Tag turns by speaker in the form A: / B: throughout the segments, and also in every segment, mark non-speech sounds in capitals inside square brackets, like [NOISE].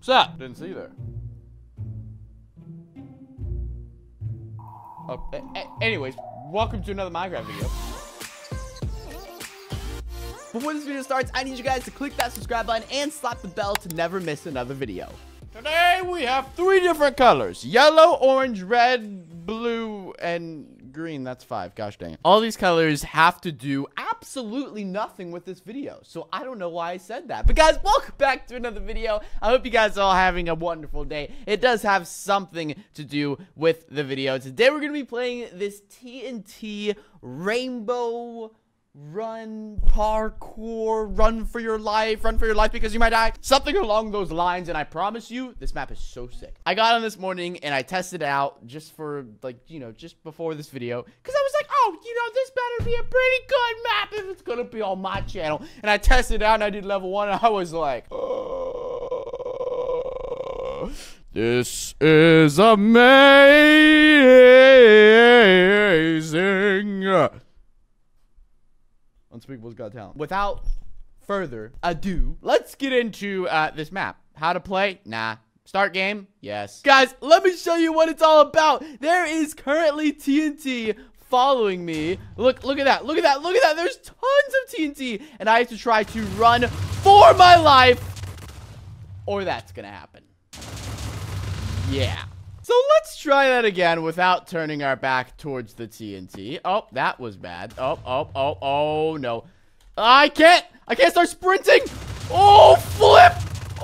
A: What's up? Didn't see you there. Oh, a- a- anyways, welcome to another Minecraft video.
B: Before this video starts, I need you guys to click that subscribe button and slap the bell to never miss another video.
A: Today we have three different colors. Yellow, orange, red, blue, and green. That's five. Gosh dang it.
B: All these colors have to do absolutely nothing with this video, so I don't know why I said that. But guys, welcome back to another video. I hope you guys are all having a wonderful day. It does have something to do with the video. Today we're going to be playing this TNT Rainbow run parkour run for your life run for your life because you might die. Something along those lines and i promise you this map is so sick. I got on this morning and i tested it out just for like you know just before this video because i was like oh you know this better be a pretty good map if it's gonna be on my channel. And i tested it out and i did level one and i was like "Uh,
A: This is amazing. Unspeakable's Got Talent.
B: without further ado let's get into uh, this map how to play nah Start game? Yes. Guys, let me show you what it's all about. There is currently TNT following me. Look, look at that. Look at that. Look at that. There's tons of TNT. And I have to try to run for my life. Or that's going to happen. Yeah. So let's try that again without turning our back towards the TNT. Oh, that was bad. Oh, oh, oh, oh, no. I can't. I can't start sprinting. Oh, flip.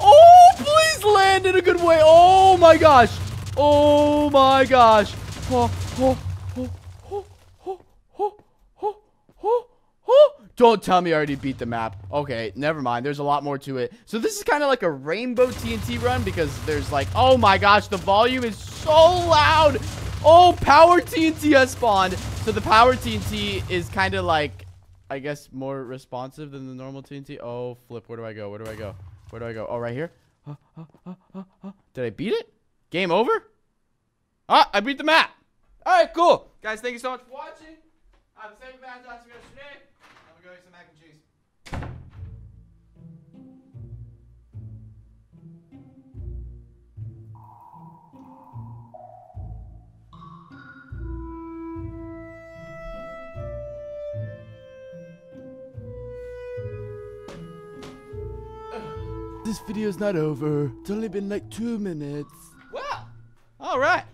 B: Oh, please land in a good way. Oh, my gosh. Oh, my gosh. Oh, oh, oh, oh, oh, oh, oh, oh, oh. Don't tell me I already beat the map. Okay, never mind. There's a lot more to it. So this is kind of like a rainbow TNT run because there's like, oh my gosh, the volume is so loud. Oh, power TNT has spawned. So the power TNT is kind of like, I guess, more responsive than the normal TNT. Oh, flip. Where do I go? Where do I go? Where do I go? Oh, right here. Did I beat it? Game over? Ah, I beat the map. All right, cool. Guys, thank you so much for watching. I have a safe fantastic rest go eat some mac and cheese. This video's not over. It's only been like two minutes. Well, all right.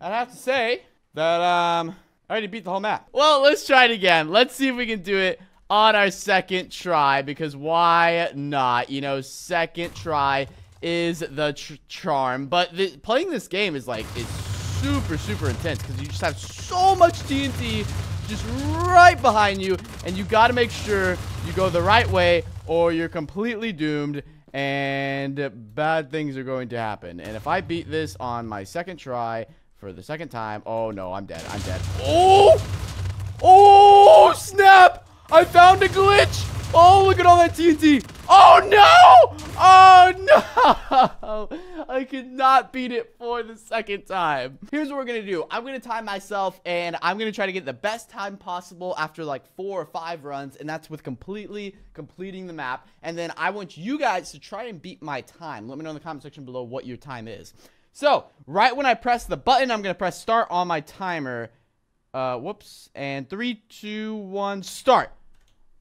B: I'd have to say that um, I already beat the whole map. Well, let's try it again. Let's see if we can do it on our second try because why not? You know, second try is the tr charm. But the, playing this game is like it's super super intense because you just have so much TNT just right behind you, and you got to make sure you go the right way or you're completely doomed and bad things are going to happen. And if I beat this on my second try for the second time, oh no, I'm dead. I'm dead. Oh! Oh, snap! I found a glitch! Oh, look at all that TNT! Oh no! Oh no! [LAUGHS] I could not beat it for the second time. Here's what we're gonna do. I'm gonna time myself and I'm gonna try to get the best time possible after like four or five runs, and that's with completely completing the map. And then I want you guys to try and beat my time. Let me know in the comment section below what your time is. So, right when I press the button, I'm gonna press start on my timer. Uh, whoops. And three, two, one, start.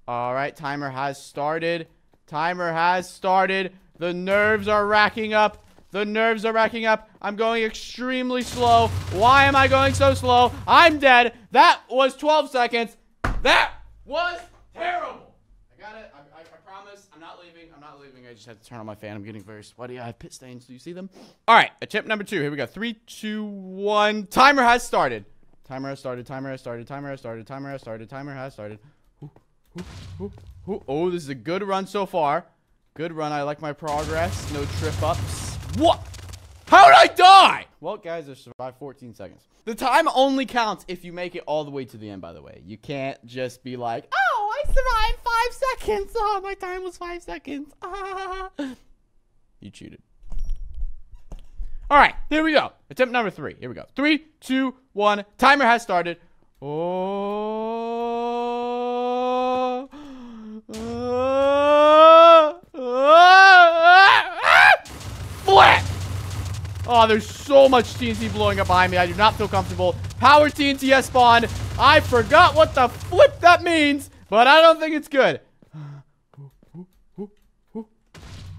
B: All right, timer has started. Timer has started. The nerves are racking up. The nerves are racking up. I'm going extremely slow. Why am I going so slow? I'm dead. That was 12 seconds. That was terrible. I got it. I, I, I promise. I'm not leaving. I'm not leaving. I just had to turn on my fan. I'm getting very sweaty. I have pit stains. Do you see them? All right. Attempt number two. Here we go. Three, two, one. Timer has started. Timer has started. Timer has started. Timer has started. Timer has started. Timer has started. Ooh, ooh. Oh, this is a good run so far. Good run. I like my progress. No trip ups. What? How did I die? Well, guys, I survived 14 seconds. The time only counts if you make it all the way to the end, by the way. You can't just be like, oh, I survived five seconds. [LAUGHS] Oh, my time was five seconds. Ah. [LAUGHS] You cheated. All right, here we go. Attempt number three. Here we go. Three, two, one. Timer has started. Oh. Ah. Ah. Ah. Oh, there's so much TNT blowing up behind me. I do not feel comfortable. Power TNT has spawned. I forgot what the flip that means, but I don't think it's good.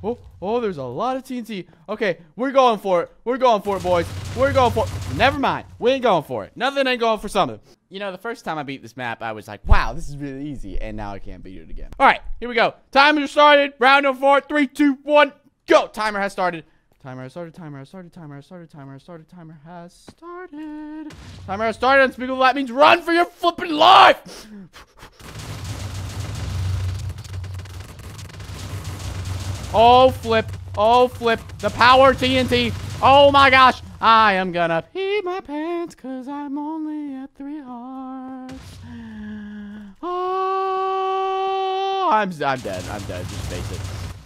B: Oh, oh, there's a lot of TNT. Okay, we're going for it. We're going for it, boys. We're going for it. Never mind. We ain't going for it. Nothing ain't going for something. You know, the first time I beat this map, I was like, wow, this is really easy. And now I can't beat it again. All right, here we go. Timer started. Round of four. Three, two, one, go. Timer has started. Timer has started, timer has started, timer has started, timer has started, timer has started. Timer has started, unspeakable. That means run for your flipping life! Oh, flip. Oh, flip. The power TNT. Oh my gosh. I am gonna pee my pants because I'm only at three hearts. Oh, I'm, I'm dead. I'm dead. Just face it.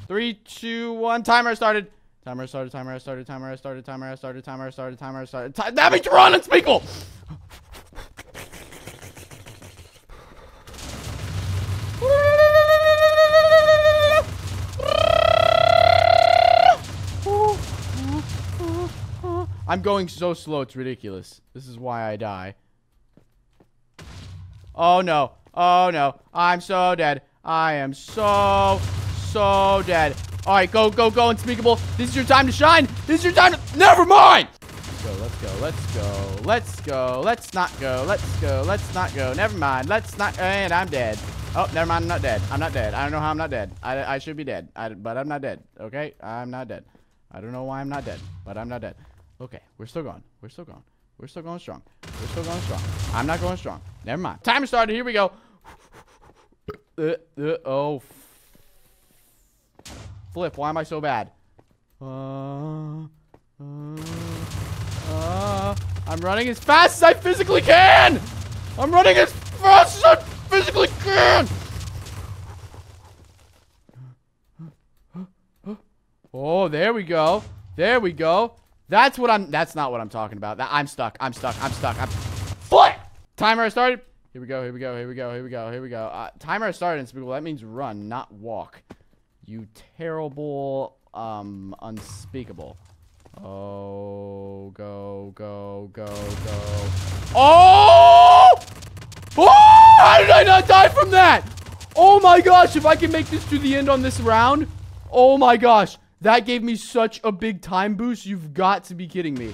B: Three, two, one. Timer started. Timer started. Timer started. Timer started. Timer started. Timer started. Timer started. Timer started. That means run unspeakable. I'm going so slow, it's ridiculous. This is why I die. Oh, no. Oh, no. I'm so dead. I am so, so dead. All right, go, go, go, unspeakable. This is your time to shine. This is your time to... Never mind! Let's go, let's go, let's go. Let's go, let's not go. Let's go. Let's not go. Never mind. Let's not... And I'm dead. Oh, never mind. I'm not dead. I'm not dead. I don't know how I'm not dead. I, I should be dead. I, but I'm not dead. Okay? I'm not dead. I don't know why I'm not dead. But I'm not dead. Okay, we're still going. We're still going. We're still going strong. We're still going strong. I'm not going strong. Never mind. Timer started. Here we go. Uh, uh, oh. Flip. Why am I so bad? Uh, uh, uh, I'm running as fast as I physically can. I'm running as fast as I physically can. Oh, there we go. There we go. That's what I'm, that's not what I'm talking about. That, I'm stuck. I'm stuck. I'm stuck. I'm, foot! Timer started. Here we go. Here we go. Here we go. Here we go. Here we go. Uh, timer started unspeakable. That means run, not walk. You terrible, um, unspeakable. Oh, go, go, go, go. Oh! Oh! How did I not die from that? Oh my gosh, if I can make this to the end on this round. Oh my gosh. That gave me such a big time boost. You've got to be kidding me.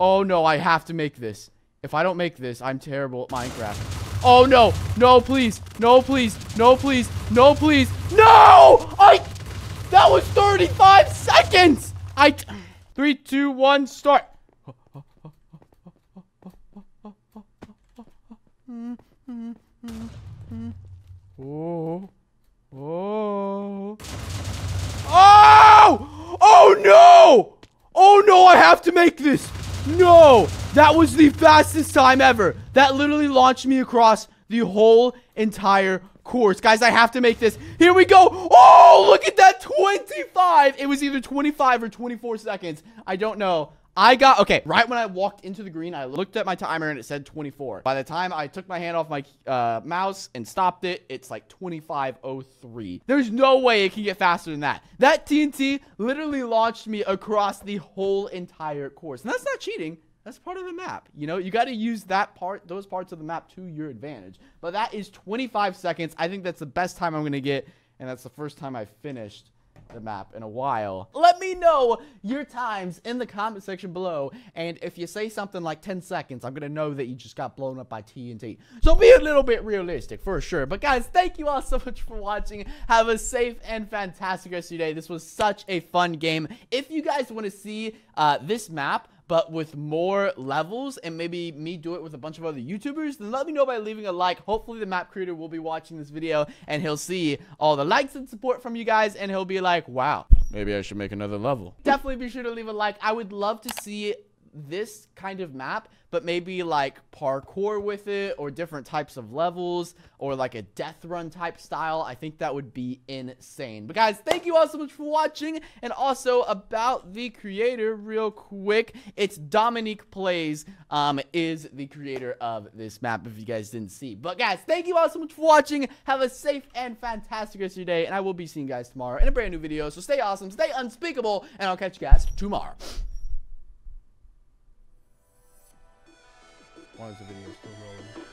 B: Oh, no. I have to make this. If I don't make this, I'm terrible at Minecraft. Oh, no. No, please. No, please. No, please. No, please. No! I... That was 35 seconds! I... Three, two, one, start. Oh. Oh. Oh! Oh no! Oh no, I have to make this! No! That was the fastest time ever. That literally launched me across the whole entire course. Guys, I have to make this. Here we go. Oh, look at that 25. It was either 25 or 24 seconds. I don't know. I got, okay, right when I walked into the green, I looked at my timer and it said 24. By the time I took my hand off my uh, mouse and stopped it, it's like 25.03. There's no way it can get faster than that. That TNT literally launched me across the whole entire course. And that's not cheating. That's part of the map. You know, you got to use that part, those parts of the map to your advantage. But that is 25 seconds. I think that's the best time I'm going to get. And that's the first time I've finished the map in a while. Let me know your times in the comment section below. And if you say something like 10 seconds, I'm to know that you just got blown up by TNT. So be a little bit realistic for sure. But guys, thank you all so much for watching. Have a safe and fantastic rest of your day. This was such a fun game. If you guys want to see uh, this map, but with more levels and maybe me do it with a bunch of other YouTubers, then let me know by leaving a like. Hopefully the map creator will be watching this video and he'll see all the likes and support from you guys and he'll be like, wow, maybe I should make another level. Definitely be sure to leave a like. I would love to see this kind of map, but maybe like parkour with it or different types of levels or like a death run type style. I think that would be insane. But guys, thank you all so much for watching. And also about the creator real quick, it's Dominique Plays um, is the creator of this map if you guys didn't see. But guys, thank you all so much for watching. Have a safe and fantastic rest of your day. And I will be seeing you guys tomorrow in a brand new video. So stay awesome, stay unspeakable, and I'll catch you guys tomorrow.
A: Why is the video still rolling?